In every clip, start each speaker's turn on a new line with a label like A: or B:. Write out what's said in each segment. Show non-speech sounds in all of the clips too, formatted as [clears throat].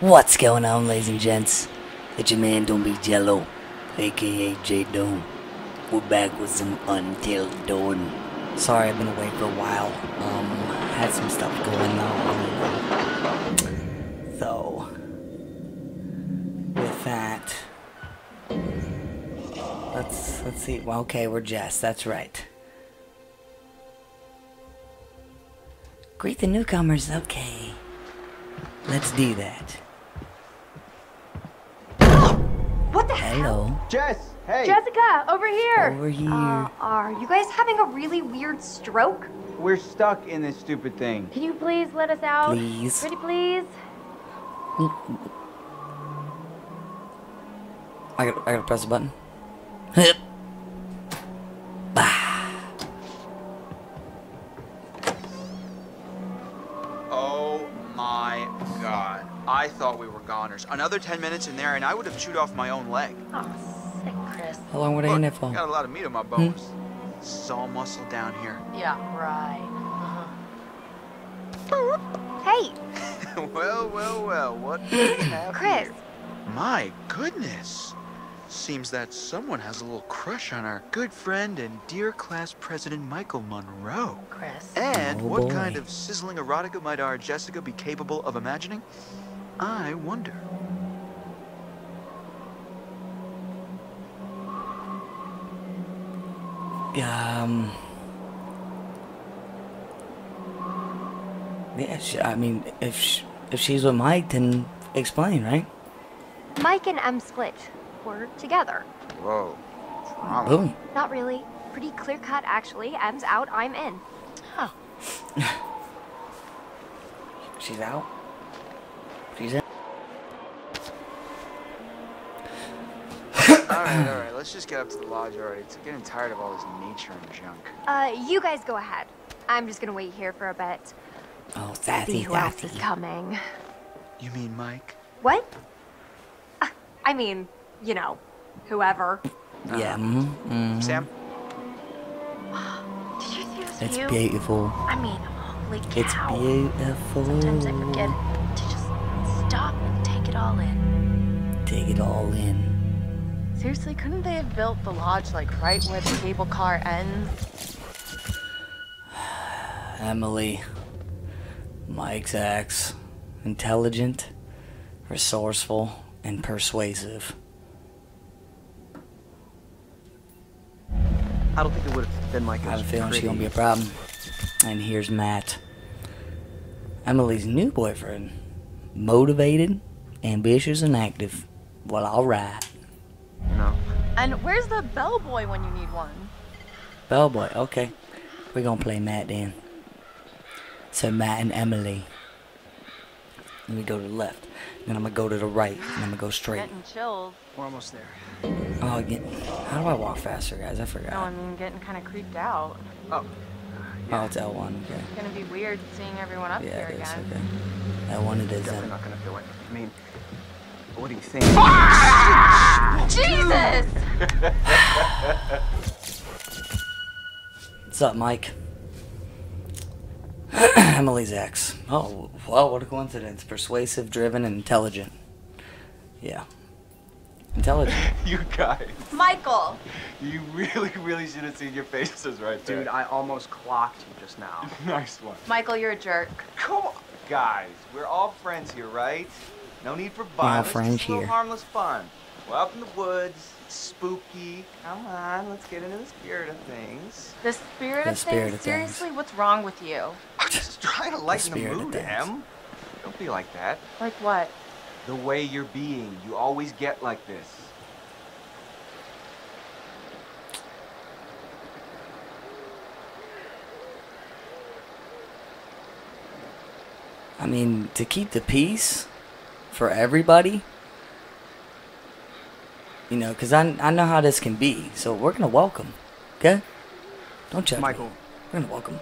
A: What's going on, ladies and gents? It's your man Don't Be Jello, aka J Dome. We're back with some Until Dawn. Sorry, I've been away for a while. Um, had some stuff going on. So, with that, let's let's see. Well, okay, we're Jess. That's right. Greet the newcomers. Okay, let's do that. Hello.
B: Jess, hey.
C: Jessica, over here.
A: Over here.
C: Uh, are you guys having a really weird stroke?
B: We're stuck in this stupid thing.
C: Can you please let us out?
A: Please.
C: Pretty please.
A: I gotta, I gotta press the button. [laughs]
D: were. Another 10 minutes in there and I would have chewed off my own leg.
C: Oh, sick, Chris.
A: How long were they in there
D: Look,
A: for?
D: got a lot of meat on my bones. Hmm? This is all muscle down here.
E: Yeah, right. Uh-huh.
C: Hey, [laughs]
D: well, well, well, what do we have
C: Chris.
D: here? My goodness. Seems that someone has a little crush on our good friend and dear class president Michael Munroe.
E: Chris.
D: And
A: Oh,
D: what
A: boy.
D: kind of sizzling erotica might our Jessica be capable of imagining? I wonder.
A: Um. Yeah, she, I mean, if sh if she's with Mike, then explain, right?
C: Mike and M split. We're together.
D: Whoa. Drama.
A: Boom.
C: Not really. Pretty clear cut, actually. M's out, I'm in. [laughs]
A: She's out.
D: Let's just get up to the lodge already. It's getting tired of all this nature and junk.
C: Uh, you guys go ahead. I'm just gonna wait here for a bit.
A: Oh,
C: See
A: sassy,
C: who else is coming.
D: You mean Mike?
C: What? Uh, I mean, you know, whoever.
A: Yeah. Mm -hmm,
D: Sam? [gasps]
E: Did you see this
A: It's
E: view?
A: beautiful.
E: I mean, holy cow.
A: It's beautiful.
E: Sometimes I forget to just stop and take it all in.
A: Take it all in.
E: Seriously, couldn't they have built the lodge like right where the cable car ends? [sighs]
A: Emily. Mike's ex. Intelligent, resourceful, and persuasive.
F: I don't think it would have been like
A: I have a feeling she's gonna be a problem. And here's Matt. Emily's new boyfriend. Motivated, ambitious, and active. Well, alright.
F: No.
E: And where's the bellboy when you need one?
A: Bellboy, okay. We're gonna play Matt then. So Matt and Emily. Let me go to the left. Then I'm gonna go to the right. And I'm gonna go straight.
E: Getting chills.
F: We're almost there.
A: Oh, get, how do I walk faster, guys? I forgot.
E: No, I
A: forgot.
E: mean, getting kind of creeped out.
F: Oh.
A: Oh, it's L1. Okay.
E: It's gonna be weird seeing everyone up
A: Yeah,
E: here
A: it is.
E: again.
A: Okay. L1 it is
F: Definitely
A: then.
F: not gonna do it. I mean, what do you think? [laughs]
E: Jesus!
A: What's up, Mike? [clears throat] Emily's ex. Oh, well, what a coincidence. Persuasive, driven, and intelligent. Yeah. Intelligent. [laughs]
B: You guys,
E: Michael!
B: you really, really should have seen your faces right there.
F: Dude, I almost clocked you just now. [laughs]
B: nice one.
E: Michael, you're a jerk.
B: Come on, guys. We're all friends here, right? No need for violence.
A: friends
B: just a little
A: here.
B: harmless fun. We're up in the woods. It's spooky. Come on, let's get into the spirit of things.
E: The spirit
A: The
E: of
A: spirit
E: things?
A: of things.
E: Seriously, what's wrong with you? [laughs]
B: I'm Just trying to lighten the,
A: spirit of
B: mood,
A: things.
B: Em. Don't be like that.
E: Like what?
B: The way you're being, you always get like this.
A: I mean, to keep the peace for everybody, you know, because I, I know how this can be. So we're going to welcome, okay? Don't judge
F: Michael.
A: me. We're going to welcome.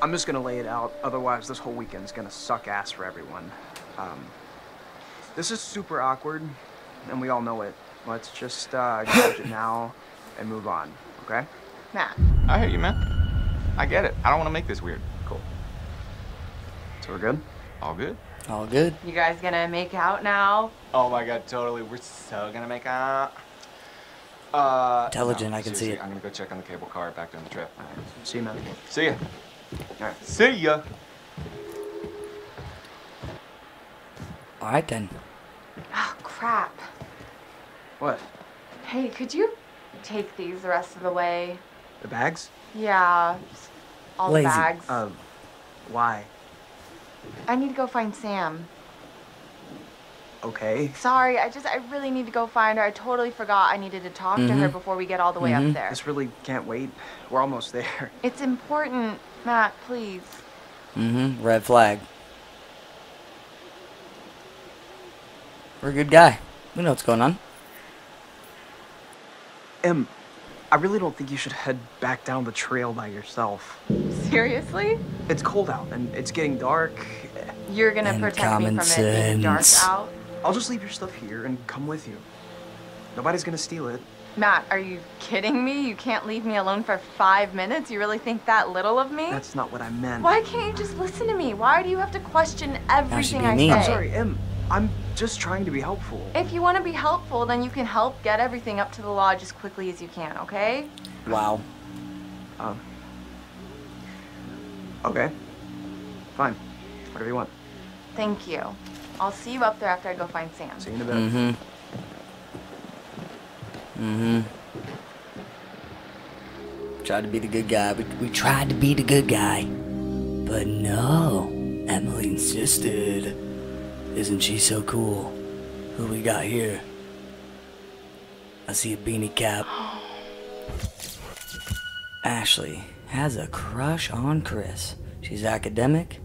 F: I'm just gonna lay it out. Otherwise, this whole weekend's gonna suck ass for everyone. Um, this is super awkward, and we all know it. Let's just uh, acknowledge it now and move on, okay?
E: Nah.
G: I hear you, man. I get it. I don't want to make this weird.
F: Cool. So we're good?
G: All good.
A: All good.
E: You guys gonna make out now?
B: Oh my god, totally. We're so gonna make out. Uh,
A: Intelligent,
B: no,
A: I can see it.
B: I'm gonna go check on the cable car back down the trip.
F: All right, see you, man.
B: See ya.
F: All right.
B: See ya.
A: All right then.
E: Oh, crap.
F: What?
E: Hey, could you take these the rest of the way?
F: The bags?
E: Yeah, all
A: Lazy.
E: the bags.
F: Uh, why?
E: I need to go find Sam.
F: Okay.
E: Sorry, I just, I really need to go find her. I totally forgot I needed to talk to her
A: Mhm.
E: before we get all the way
A: Mhm.
E: up there.
F: This really can't wait. We're almost there. [laughs]
E: It's important, Matt, please.
A: Mm-hmm. Red flag. We're a good guy. We know what's going on.
F: Em, I really don't think you should head back down the trail by yourself.
E: Seriously?
F: It's cold out and it's getting dark.
E: You're gonna
A: And
E: protect me
A: common
E: from it being dark
A: sense.
E: out?
F: I'll just leave your stuff here and come with you. Nobody's gonna steal it.
E: Matt, are you kidding me? You can't leave me alone for five minutes? You really think that little of me?
F: That's not what I meant.
E: Why can't you just listen to me? Why do you have to question everything
A: be
E: I
A: mean.
E: say?
F: I'm sorry, Em. I'm just trying to be helpful.
E: If you want to be helpful, then you can help get everything up to the lodge as quickly as you can, okay?
A: Wow.
F: Um. Okay. Fine. Whatever you want.
E: Thank you. I'll see you up there after I go find Sam.
F: See you in a bit.
A: Mm-hmm. Mm-hmm. Tried to be the good guy. We, we tried to be the good guy. But no. Emily insisted. Isn't she so cool? Who we got here? I see a beanie cap. [gasps] Ashley has a crush on Chris. She's academic,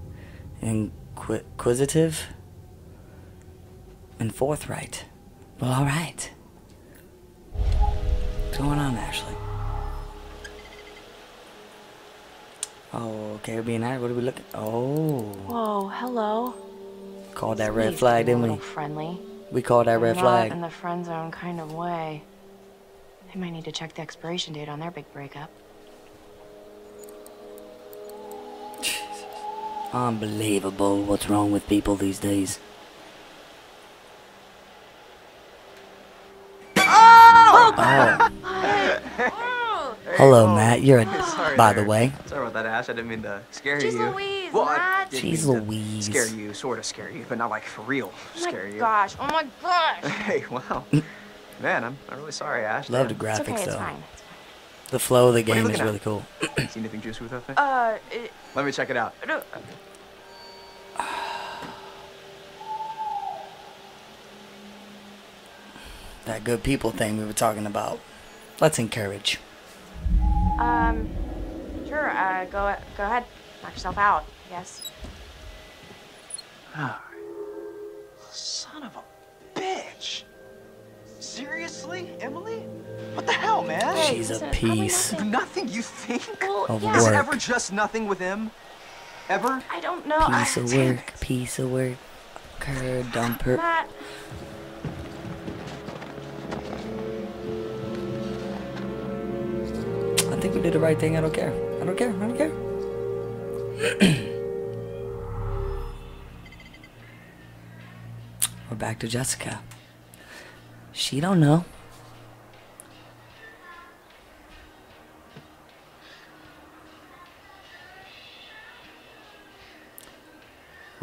A: inqui- inquisitive, and forthright. Well, all right. What's going on, Ashley? Oh, okay, we're being at What are we looking? Oh,
G: Whoa, hello.
A: called that red flag, didn't we?
G: friendly.
A: We called that red
G: Not
A: flag.
G: in the friend zone kind of way. They might need to check the expiration date on their big breakup.
A: Unbelievable. What's wrong with people these days? Oh. Hello, Matt. You're a.
F: Sorry
A: by
F: there.
A: the way,
F: Sorry about that, Ash. I didn't mean to scare
E: Jeez
F: you.
E: Louise,
F: well, I
E: Matt.
A: Jeez Louise.
F: Scare you, sort of scare you, but not like for real
E: Oh
F: scare
E: my
F: you.
E: gosh, oh my gosh. [laughs]
F: Hey, wow. [laughs] Man, I'm, I'm really sorry, Ash.
A: love the graphics
G: It's okay, it's
A: though.
G: fine.
A: The flow of the
F: What are you
A: game is
F: at?
A: really cool.
F: See anything juicy with that thing?
E: Uh, it,
F: Let me check it out.
E: no, [sighs]
A: that good people thing we were talking about. Let's encourage.
E: um, sure, uh, go, go ahead. Knock yourself out, I guess. [sighs]
B: Son of a bitch. Seriously, Emily? What the hell, man?
A: She's a
E: listen, it's probably
A: piece
E: nothing.
F: Nothing, you think?
E: Well,
A: of
E: yeah,
F: Is it
A: work.
F: ever just nothing with him? Ever?
E: I don't know. I-
A: Piece of work. Piece of work. Her dumper.
E: Matt,
A: I think we did the right thing. I don't care. I don't care. I don't care. [clears throat] We're back to Jessica. She don't know.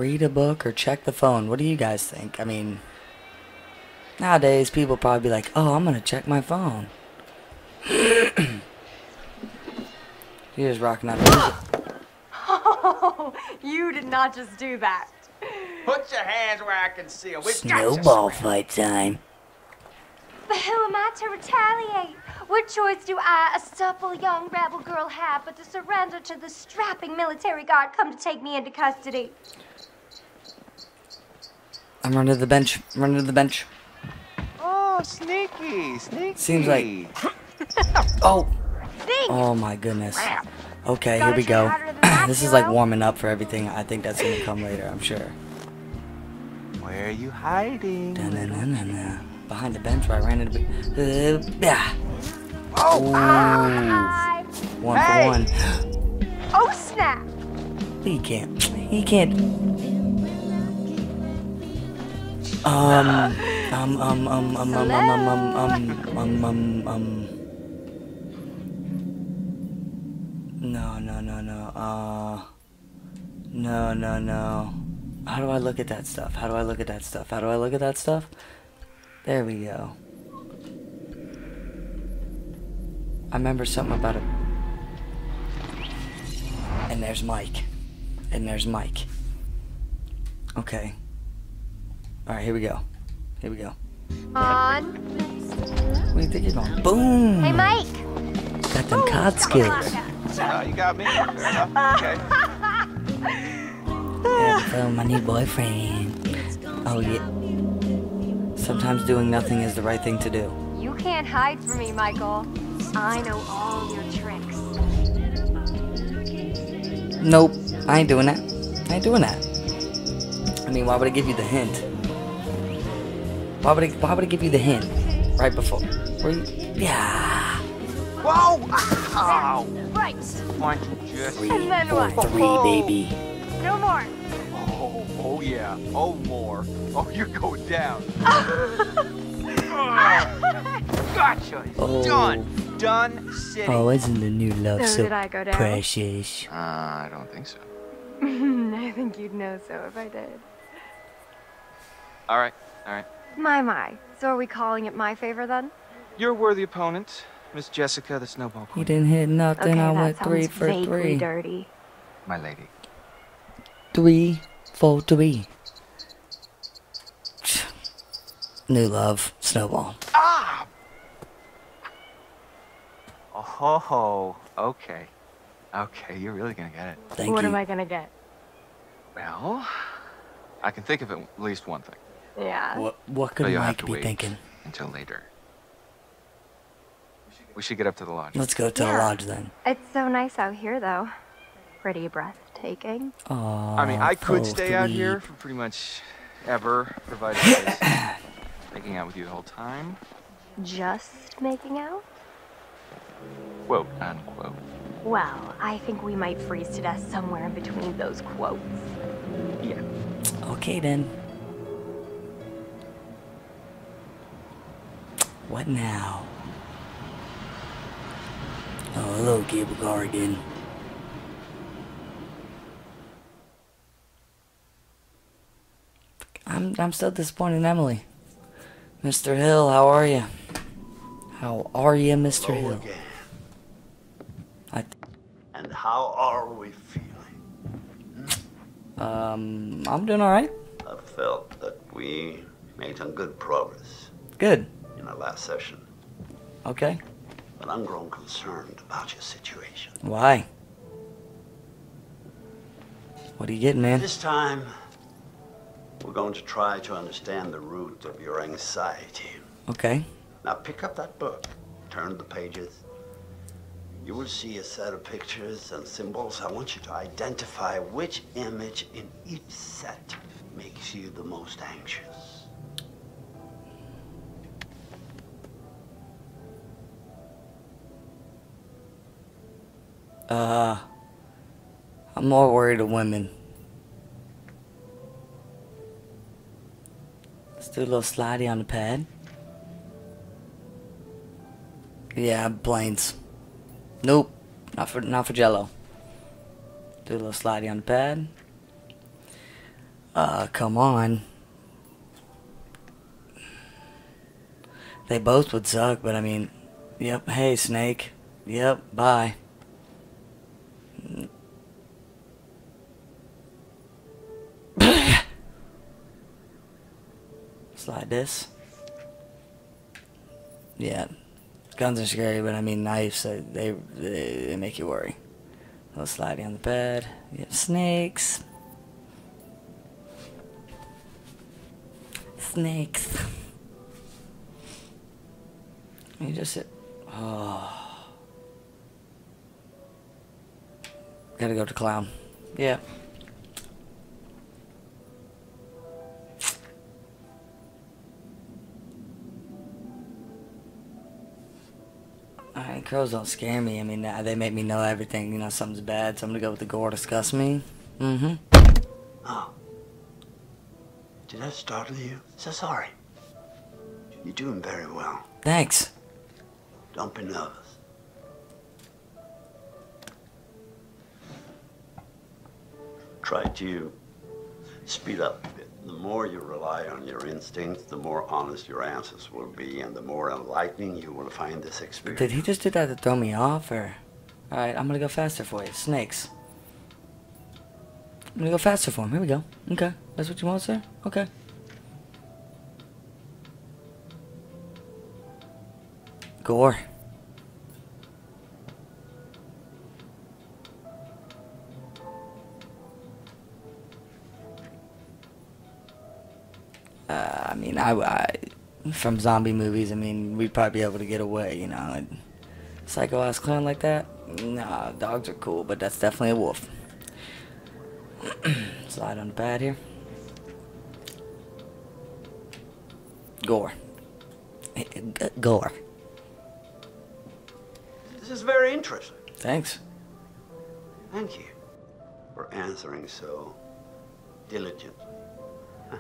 A: Read a book or check the phone. What do you guys think? I mean, nowadays people probably be like, "Oh, I'm gonna check my phone." [clears throat] He is rocking out. music.
C: Oh, you did not just do that.
B: Put your hands where I can see them. We've
A: Snowball
B: got
A: fight time.
H: But who am I to retaliate? What choice do I, a supple young rebel girl, have but to surrender to the strapping military guard come to take me into custody?
A: I'm running to the bench. I'm running to the bench.
B: Oh, sneaky, sneaky.
A: Seems like- [laughs] Oh. Oh my goodness. Okay, here we go.
H: harder than that,
A: this is like warming up for everything. I think that's gonna come later. I'm sure.
B: Where are you hiding?
A: Da-na-na-na-na. Behind the bench where I ran into. Uh, yeah.
B: Oh,
A: Ooh.
H: Hi.
A: One
B: Hey.
A: for one. [gasps]
H: Oh, snap.
A: He can't. He can't. Um, um, um, um, um, um, um, um, um, um, um, um. No, no, no, no. Uh, no, no, no. How do I look at that stuff? How do I look at that stuff? How do I look at that stuff? There we go. I remember something about it. And there's Mike. And there's Mike. Okay. Alright, here we go. Here we go.
H: On.
A: Where do you think you're going? Boom!
H: Hey, Mike.
A: Got them cod skills.
B: Oh, you got me. [laughs] Okay.
A: Yeah, so my new boyfriend. Oh yeah. Sometimes doing nothing is the right thing to do.
H: You can't hide from me, Michael. I know all your tricks.
A: Nope, I ain't doing that. I ain't doing that. I mean, why would I give you the hint? Why would I? Why would I give you the hint right before? Were you? Yeah.
B: Whoa! Ow!
H: Right.
B: Why don't you just...
A: Three,
H: And then
A: four,
H: what?
A: three, baby.
H: No more.
B: Oh, oh yeah. Oh, more. Oh, you're going down. [laughs] gotcha.
A: Oh.
B: Done. Done sitting.
A: Oh, isn't the new love
H: So
A: so
H: did I go down?
A: precious?
B: Uh, I don't think so. [laughs]
H: I think you'd know so if I did.
B: All right. All right.
H: My, my. So are we calling it my favor then?
B: You're a worthy opponent, Miss Jessica, the snowball
A: You
B: queen.
A: didn't hit nothing.
H: okay,
A: I
H: that
A: went
H: sounds
A: three for
H: vaguely
A: three.
H: dirty.
B: My lady.
A: Three for three. New love, snowball.
B: Ah! Oh, ho, ho. okay. Okay, you're really gonna get it.
A: Thank you.
H: what
A: you.
H: am I gonna get?
B: Well, I can think of at least one thing
H: Yeah.
A: What what could oh,
B: you'll have
A: Mike
B: to
A: be
B: wait.
A: thinking?
B: until later. We should get up to the lodge.
A: Let's go to the lodge then.
H: It's so nice out here, though. Pretty breathtaking.
A: Oh,
B: I mean, I could stay out here for pretty much ever, provided I was [coughs] making out with you the whole time.
H: Just making out?
B: Quote unquote.
H: Well, I think we might freeze to death somewhere in between those quotes.
B: Yeah.
A: Okay then. What now? Oh, hello, cable car again. I'm I'm still disappointed in Emily. Mr. Hill, how are you? How are you, Mr.
I: Hello
A: Hill?
I: again.
A: I
I: And how are we feeling?
A: um I'm doing all right.
I: I felt that we made some good progress
A: Good.
I: Our last session,
A: Okay.
I: but I'm grown concerned about your situation.
A: Why? What are you getting, man?
I: This time, we're going to try to understand the root of your anxiety.
A: Okay.
I: Now pick up that book, turn the pages. You will see a set of pictures and symbols. I want you to identify which image in each set makes you the most anxious.
A: Uh, I'm more worried of women. Let's do a little slidey on the pad. Yeah, planes. Nope, not for not for Jello. Do a little slidey on the pad. Uh, come on. They both would suck, but I mean, yep. Hey, Snake. Yep. Bye. This. Yeah, guns are scary, but I mean knives. uh, They they, they make you worry. A little slidey on the bed. You have snakes. Snakes. You just sit. Oh. Gotta go to clown. Yeah. Alright, crows don't scare me. I mean, they make me know everything. You know, something's bad, so I'm gonna go with the gore disgust me. Mm-hmm.
I: Oh. Did that startle you? So sorry. You're doing very well.
A: Thanks.
I: Don't be nervous. Try to speed up. The more you rely on your instincts, the more honest your answers will be, and the more enlightening you will find this experience.
A: Did he just do that to throw me off, or? Alright, I'm gonna go faster for you. Snakes. I'm gonna go faster for him. Here we go. Okay. That's what you want, sir? Okay. Gore. I mean, I, I, from zombie movies, I mean, we'd probably be able to get away, you know. And psycho ass clown like that? Nah, dogs are cool, but that's definitely a wolf. [clears throat] Slide on the pad here. Gore. G- Gore.
I: This is very interesting.
A: Thanks.
I: Thank you for answering so diligently. [laughs]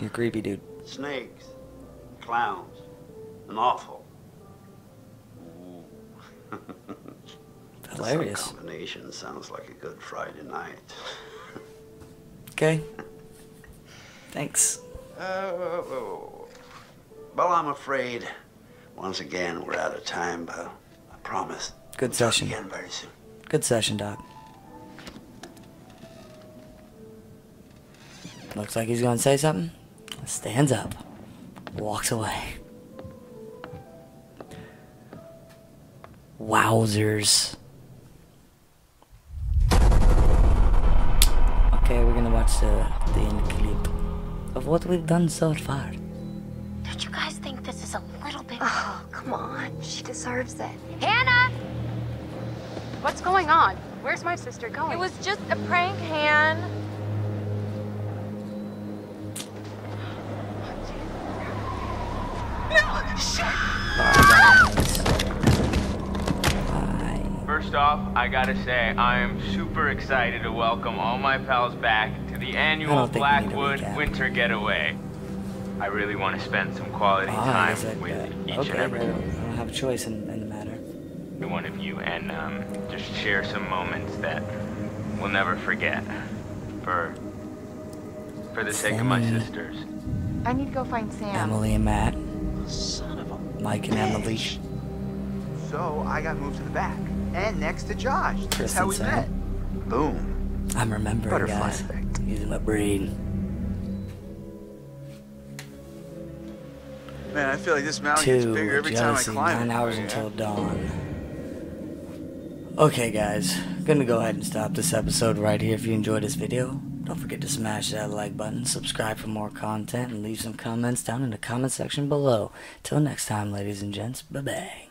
A: You're creepy, dude.
I: Snakes, clowns, and awful. [laughs]
A: Hilarious.
I: Some combination sounds like a good Friday night. [laughs]
A: Okay. [laughs] Thanks.
I: Uh, well, I'm afraid once again we're out of time, but I promise.
A: Good session.
I: Again very soon.
A: Good session, Doc. Looks like he's gonna say something. Stands up. Walks away. Wowzers. Okay, we're gonna watch the, the end clip of what we've done so far.
H: Don't you guys think this is a little bit.
C: Oh, come on. She deserves it.
H: Hannah!
E: What's going on? Where's my sister going?
C: It was just a prank, Han.
J: First off, I gotta say, I am super excited to welcome all my pals back to the annual
A: don't think we need a
J: Blackwood. Winter Getaway. I really want to spend some quality
A: I
J: time
A: guess I-
J: with
A: uh,
J: each
A: okay,
J: and every one.
A: I don't have a choice in, in the matter.
J: one of you and um, just share some moments that we'll never forget for for the sake of my sisters.
E: I need to go find Sam.
A: Emily and Matt.
F: Son of a.
A: Mike and Emily.
F: So I got moved to the back and next to Josh. That's
A: Chris
F: how
A: and
F: we
A: Sam.
F: met. Boom.
A: I'm remembering,
F: Butterfly
A: guys.
F: effect.
A: Using my brain.
D: Man, I feel like this mountain gets bigger every time I
A: jealousy,
D: climb
A: nine hours
D: Yeah.
A: until dawn. Okay, guys, gonna go ahead and stop this episode right here. If you enjoyed this video, don't forget to smash that like button, subscribe for more content, and leave some comments down in the comment section below. Till next time, ladies and gents, bye bye.